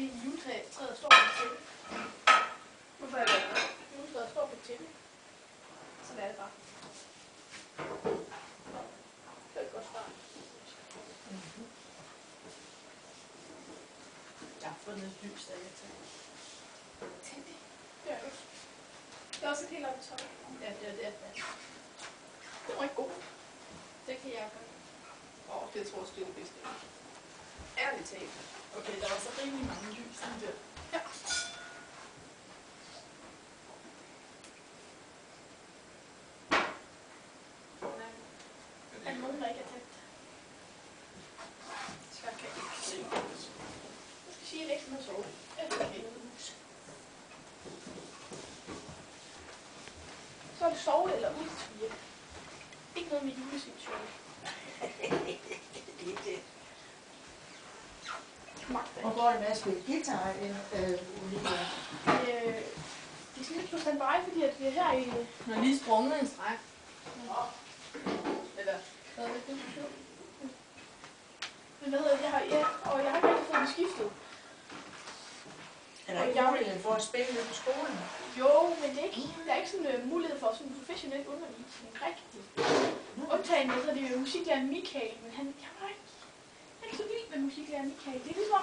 fordi juletræet træet står på tæppe. Hvorfor er det? Juletræet står på tæppe. Så er det bare. Det er et godt start. Jeg har fundet et lys, der jeg tager. Tænd det. Det er godt. Det er også et helt i toppen. Ja, det er det. Det var ikke god. Det kan jeg gøre. Åh, oh, det tror jeg også, det er det bedste. Ærligt talt. Okay, der var så rimelig mange lys lige der. Ja. Er der nogen, der ikke er tæt? Så kan jeg ikke se. Jeg skal sige, at ikke må sove. Okay. Så er det sove eller udtvire. Ikke noget med julesituation. Og ikke. går det med at spille guitar, øh? Øh, det er sådan lidt på standby, fordi at vi er her i... Nu har lige sprunget en streg. Eller, Hvad er det? Men hvad hedder det, jeg har, ja, og jeg har ikke rigtig fået det skiftet. Er der ikke mulighed for at spille lidt på skolen? Jo, men det er ikke, der er ikke sådan uh, mulighed for sådan professionel undervisning, rigtigt. Undtagen så er det jo musiklærer Michael, men han, jeg var ikke, jeg er ikke så vild med musiklærer Michael. Det er ligesom om,